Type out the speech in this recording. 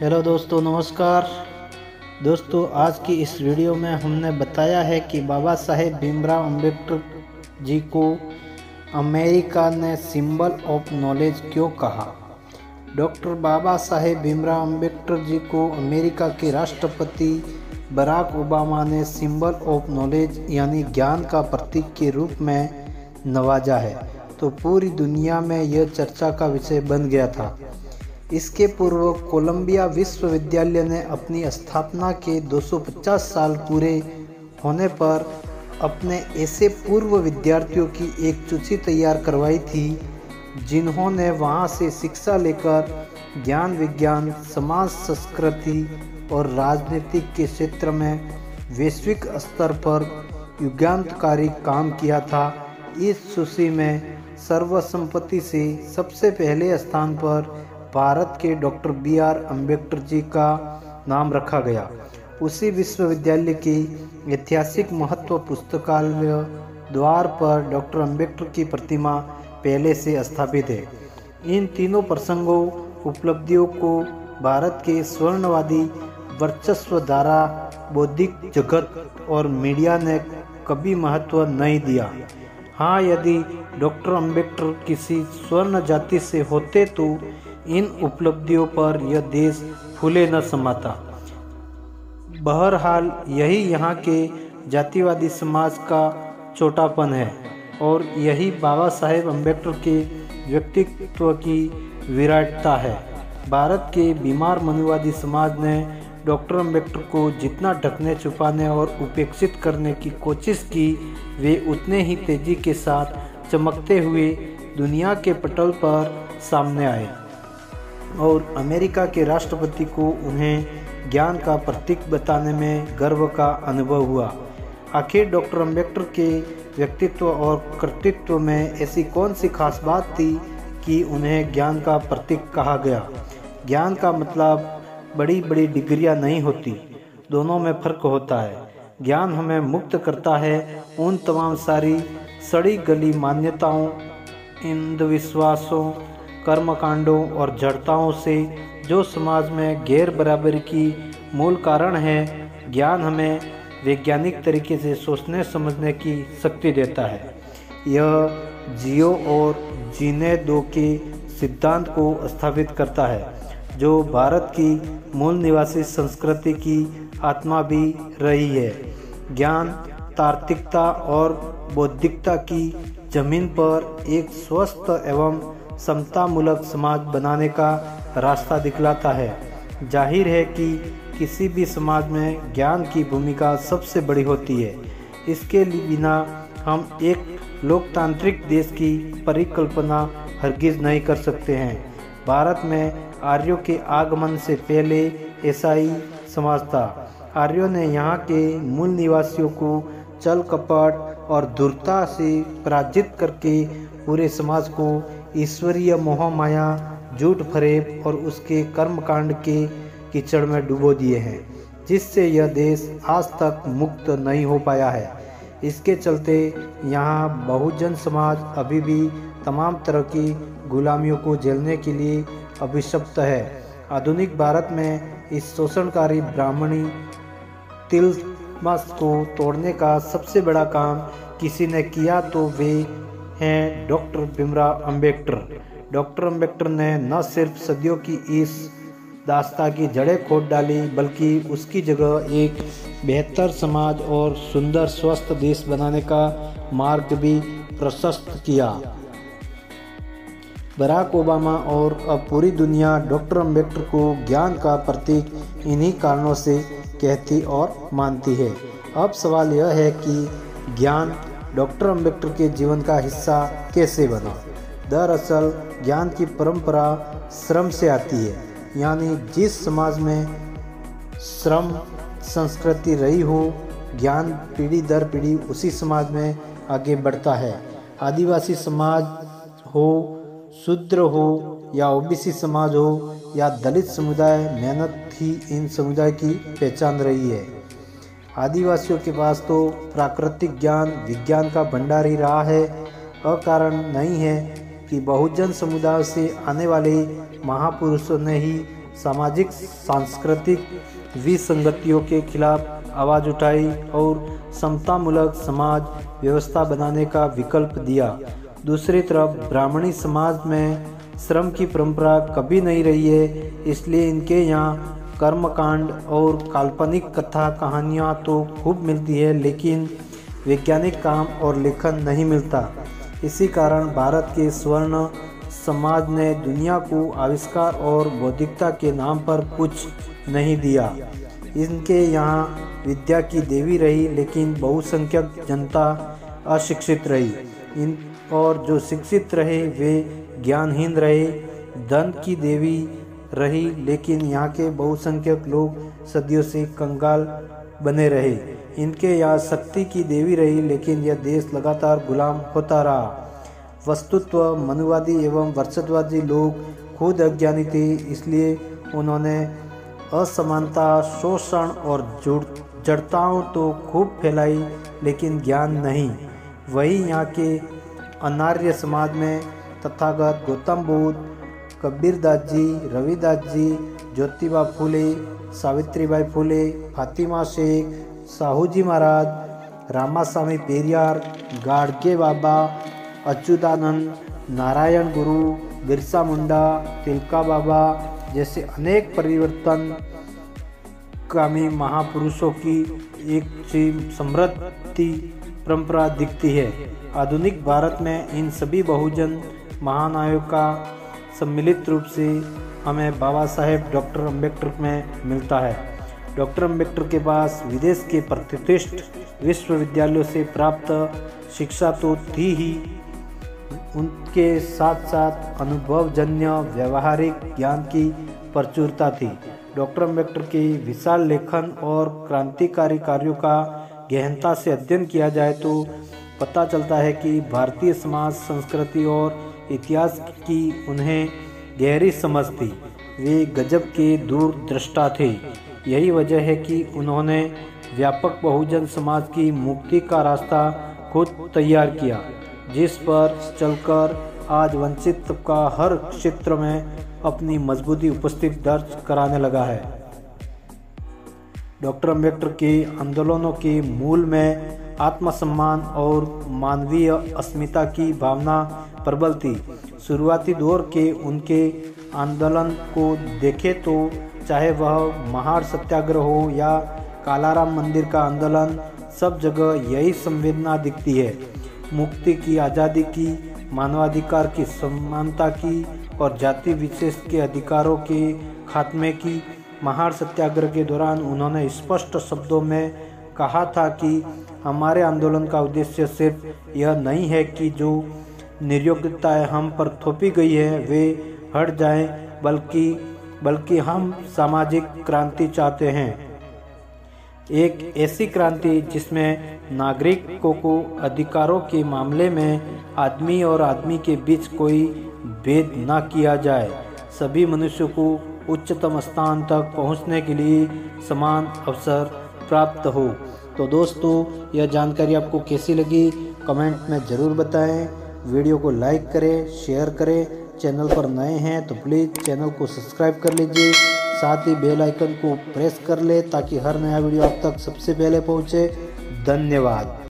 Hello दोस्तों, नमस्कार। दोस्तों, आज की इस वीडियो में हमने बताया है कि बाबा साहेब भीमराव अंबेडकर जी को अमेरिका ने सिंबल ऑफ़ नॉलेज क्यों कहा? डॉक्टर बाबा साहेब भीमराव अंबेडकर जी को अमेरिका के राष्ट्रपति बराक ओबामा ने सिंबल ऑफ़ नॉलेज यानी ज्ञान का प्रतीक के रूप में नवाजा है। तो पूरी दुनिया में यह चर्चा का विषय बन गया था। इसके पूर्व कोलंबिया विश्वविद्यालय ने अपनी स्थापना के 250 साल पूरे होने पर अपने ऐसे पूर्व विद्यार्थियों की एक सूची तैयार करवाई थी, जिन्होंने वहाँ से शिक्षा लेकर ज्ञान विज्ञान, समाज संस्कृति और राजनीतिक के क्षेत्र में वैश्विक स्तर पर युगांतकारी काम किया था। इस सूची में सर्वसम्पत्ति से सबसे पहले स्थान पर भारत के doctor B R Ambedkar ji का नाम रखा गया। उसी विश्वविद्यालय की ऐतिहासिक महत्व पुस्तकालय द्वार पर डॉक्टर अंबेडकर की प्रतिमा पहले से स्थापित है। इन तीनों प्रसंगों, उपलब्धियों को भारत के स्वर्णवादी वर्चस्व धारा, बौद्धिक जगत और मीडिया ने कभी महत्व नहीं दिया। हाँ यदि डॉक्टर अंबेडकर किसी स्वर्ण जाति से होते तो इन उपलब्धियों पर यह देश फूले न समाता। बहरहाल, यही यहाँ के जातिवादी समाज का छोटापन है और यही बाबा साहेब अंबेडकर के व्यक्तित्व की विराटता है। भारत के बीमार मनुवादी समाज ने डॉक्टर अंबेडकर को जितना ढकने, छुपाने और उपेक्षित करने की कोशिश की, वे उतने ही तेज़ी के साथ चमकते हुए दुनिया के पटल पर सामने आए। और अमेरिका के राष्ट्रपति को उन्हें ज्ञान का प्रतीक बताने में गर्व का अनुभव हुआ। आखिर डॉक्टर अंबेडकर के व्यक्तित्व और कृतित्व में ऐसी कौन सी खास बात थी कि उन्हें ज्ञान का प्रतीक कहा गया? ज्ञान का मतलब बड़ी बड़ी डिग्रियाँ नहीं होती, दोनों में फ़र्क होता है। ज्ञान हमें मुक्त करता है उन तमाम सारी सड़ी गली मान्यताओं, अंधविश्वासों कर्मकांडों और जड़ताओं से जो समाज में गैर बराबरी की मूल कारण है, ज्ञान हमें वैज्ञानिक तरीके से सोचने, समझने की शक्ति देता है। यह जियो और जीने दो के सिद्धांत को स्थापित करता है, जो भारत की मूल निवासी संस्कृति की आत्मा भी रही है। ज्ञान, तार्किकता और बौद्धिकता की ज़मीन पर एक स्वस्थ एवं समतामूलक समाज बनाने का रास्ता दिखलाता है। ज़ाहिर है कि किसी भी समाज में ज्ञान की भूमिका सबसे बड़ी होती है। इसके बिना हम एक लोकतांत्रिक देश की परिकल्पना हरगिज नहीं कर सकते हैं। भारत में आर्यों के आगमन से पहले ही समाज था। आर्यों ने यहाँ के मूल निवासियों को चल कपट और दुर्ता से पराजित करके पूरे समाज को ईश्वरीय मोह, माया, झूठ, फरेब और उसके कर्मकांड के कीचड़ में डुबो दिए हैं, जिससे यह देश आज तक मुक्त नहीं हो पाया है। इसके चलते यहाँ बहुजन समाज अभी भी तमाम तरह की गुलामियों को झेलने के लिए अभिशप्त है। आधुनिक भारत में इस शोषणकारी ब्राह्मणी तिलमस को तोड़ने का सबसे बड़ा काम किसी ने किया तो वे हैं डॉक्टर भीमराव अंबेडकर। डॉक्टर अंबेडकर ने न सिर्फ़ सदियों की इस दास्ता की जड़ें खोद डाली, बल्कि उसकी जगह एक बेहतर समाज और सुंदर स्वस्थ देश बनाने का मार्ग भी प्रशस्त किया। बराक ओबामा और अब पूरी दुनिया डॉक्टर अंबेडकर को ज्ञान का प्रतीक इन्हीं कारणों से कहती और मानती है। अब सवाल यह है कि ज्ञान डॉक्टर अंबेडकर के जीवन का हिस्सा कैसे बना? दरअसल, ज्ञान की परंपरा श्रम से आती है। यानी जिस समाज में श्रम संस्कृति रही हो, ज्ञान पीढ़ी दर पीढ़ी उसी समाज में आगे बढ़ता है। आदिवासी समाज हो, शूद्र हो, या ओबीसी समाज हो, या दलित समुदाय मेहनत ही इन समुदाय की पहचान रही है। आदिवासियों के पास तो प्राकृतिक ज्ञान, विज्ञान का भंडार ही रहा है। अकारण नहीं है कि बहुजन समुदाय से आने वाले महापुरुषों ने ही सामाजिक, सांस्कृतिक विसंगतियों के खिलाफ आवाज़ उठाई और समतामूलक समाज व्यवस्था बनाने का विकल्प दिया। दूसरी तरफ़ ब्राह्मणी समाज में श्रम की परंपरा कभी नहीं रही है, इसलिए इनके यहाँ कर्मकांड और काल्पनिक कथा कहानियाँ तो खूब मिलती है, लेकिन वैज्ञानिक काम और लेखन नहीं मिलता। इसी कारण भारत के स्वर्ण समाज ने दुनिया को आविष्कार और बौद्धिकता के नाम पर कुछ नहीं दिया। इनके यहाँ विद्या की देवी रही, लेकिन बहुसंख्यक जनता अशिक्षित रही। इन और जो शिक्षित रहे, वे ज्ञानहीन रहे। धन की देवी रही, लेकिन यहाँ के बहुसंख्यक लोग सदियों से कंगाल बने रहे। इनके यहाँ शक्ति की देवी रही, लेकिन यह देश लगातार गुलाम होता रहा। वस्तुत्व, मनुवादी एवं वर्षदवादी लोग खुद अज्ञानी थे, इसलिए उन्होंने असमानता, शोषण और जुड़, जड़ताओं तो खूब फैलाई, लेकिन ज्ञान नहीं। वही यहाँ के अनार्य समाज में तथागत गौतम बुद्ध कबीरदास जी रविदास जी ज्योतिबा फूले, सावित्रीबाई फूले, फातिमा शेख साहू जी महाराज, रामास्वामी पेरियार गाड़के बाबा, अच्युतानंद, नारायण गुरु, बिरसा मुंडा, तिलका बाबा जैसे अनेक परिवर्तन कामी महापुरुषों की एक समृद्धि परंपरा दिखती है। आधुनिक भारत में इन सभी बहुजन महानायकों का सम्मिलित रूप से हमें बाबा साहेब डॉक्टर अंबेडकर में मिलता है। डॉक्टर अंबेडकर के पास विदेश के प्रतिष्ठित विश्वविद्यालयों से प्राप्त शिक्षा तो थी ही। उनके साथ साथ अनुभवजन्य व्यवहारिक ज्ञान की प्रचुरता थी। डॉक्टर अंबेडकर के विशाल लेखन और क्रांतिकारी कार्यों का गहनता से अध्ययन किया जाए तो पता चलता है कि भारतीय समाज, संस्कृति और इतिहास की उन्हें गहरी समझ थी। वे गजब के दूरदृष्टा थे। यही वजह है कि उन्होंने व्यापक बहुजन समाज की मुक्ति का रास्ता खुद तैयार किया, जिस पर चलकर आज वंचित का हर क्षेत्र में अपनी मजबूती उपस्थित दर्ज कराने लगा है। डॉक्टर अंबेडकर के आंदोलनों के मूल में आत्मसम्मान और मानवीय अस्मिता की भावना प्रबल थी। शुरुआती दौर के उनके आंदोलन को देखें तो चाहे वह महार सत्याग्रह हो या कालाराम मंदिर का आंदोलन, सब जगह यही संवेदना दिखती है। मुक्ति की, आज़ादी की, मानवाधिकार की, समानता की और जाति विशेष के अधिकारों के खात्मे की महार सत्याग्रह के दौरान उन्होंने स्पष्ट शब्दों में कहा था कि हमारे आंदोलन का उद्देश्य सिर्फ़ यह नहीं है कि जो निर्योग्यताएँ हम पर थोपी गई है, वे हट जाएँ, बल्कि बल्कि हम सामाजिक क्रांति चाहते हैं। एक ऐसी क्रांति जिसमें नागरिकों को अधिकारों के मामले में आदमी और आदमी के बीच कोई भेद न किया जाए। सभी मनुष्यों को उच्चतम स्थान तक पहुँचने के लिए समान अवसर प्राप्त हो। तो दोस्तों, यह जानकारी आपको कैसी लगी, कमेंट में ज़रूर बताएँ। वीडियो को लाइक करें, शेयर करें। चैनल पर नए हैं तो प्लीज़ चैनल को सब्सक्राइब कर लीजिए। साथ ही बेल आइकन को प्रेस कर ले ताकि हर नया वीडियो आप तक सबसे पहले पहुँचे। धन्यवाद।